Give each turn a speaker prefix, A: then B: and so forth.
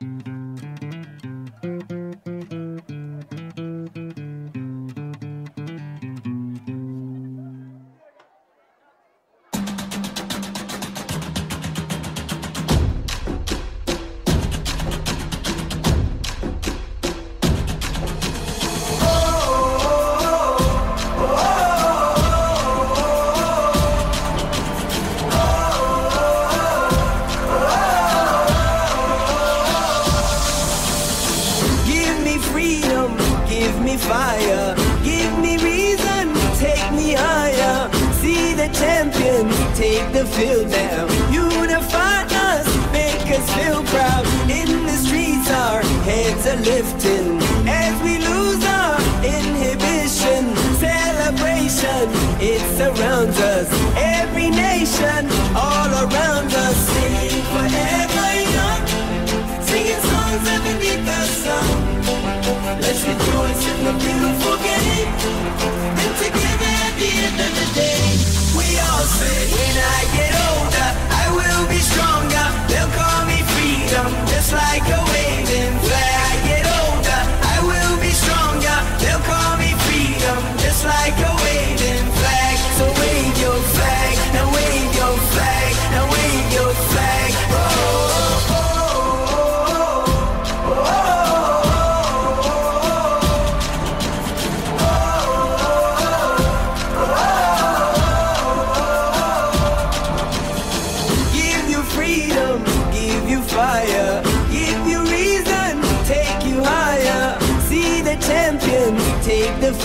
A: Mm-hmm. champions take the field now.